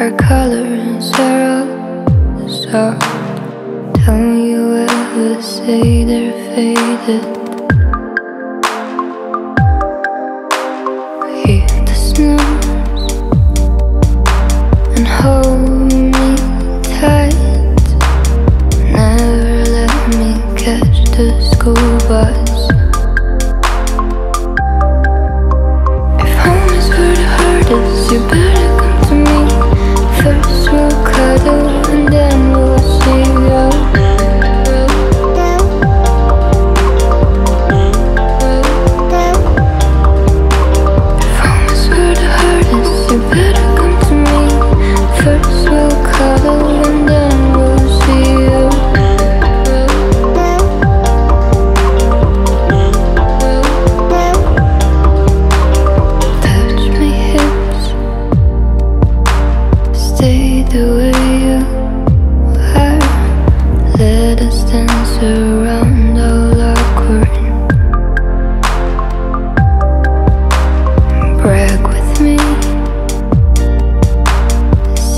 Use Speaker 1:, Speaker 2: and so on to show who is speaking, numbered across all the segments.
Speaker 1: Our colors are all soft. Don't you ever say they're faded Hear the snooze And hold me tight Never let me catch the school bus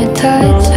Speaker 1: hypnotized